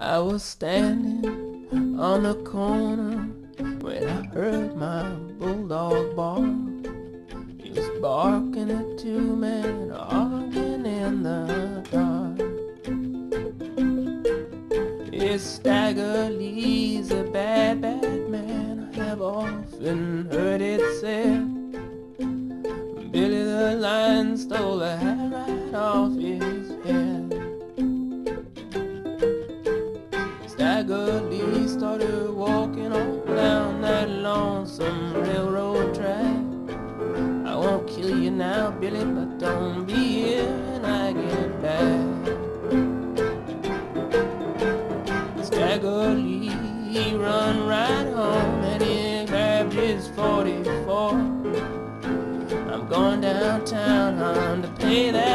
I was standing on the corner when I heard my bulldog bark. He was barking at two men arguing in the dark. His stagger Lee's a bad, bad man. I have often heard it said. Billy de Lyon stole a hat right off Stagger started walking on down that lonesome railroad track. I won't kill you now, Billy, but don't be here when I get back. Stagger Lee, he run right home and he grabbed his 44. I'm going downtown, hon, to pay that